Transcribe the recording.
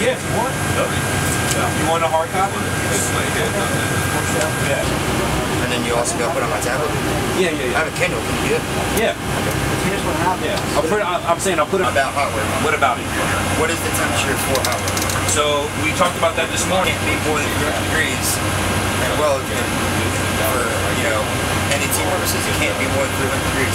Yeah, if you want. You want a hard copy? Yeah. And then you also got put on my tablet. Yeah, yeah, yeah. I have a Kindle. Can you do it? yeah. Yeah. Yeah. I'll put. I- I'm saying I'll put it. About hardware. What about it? What is the temperature for hardware? So we talked about that this morning. Can't be more than 30 degrees. And well, for you know, NET purposes, it can't be more than 300 degrees.